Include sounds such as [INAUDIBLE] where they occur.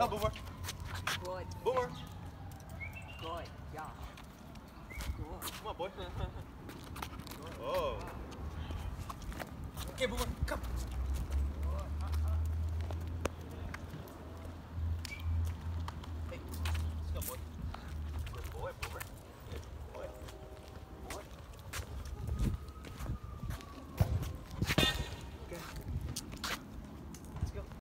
Oh, Boomer. Good. Boomer. Good Yeah. Good. Come on, boy. [LAUGHS] Oh. Okay, Boomer, come.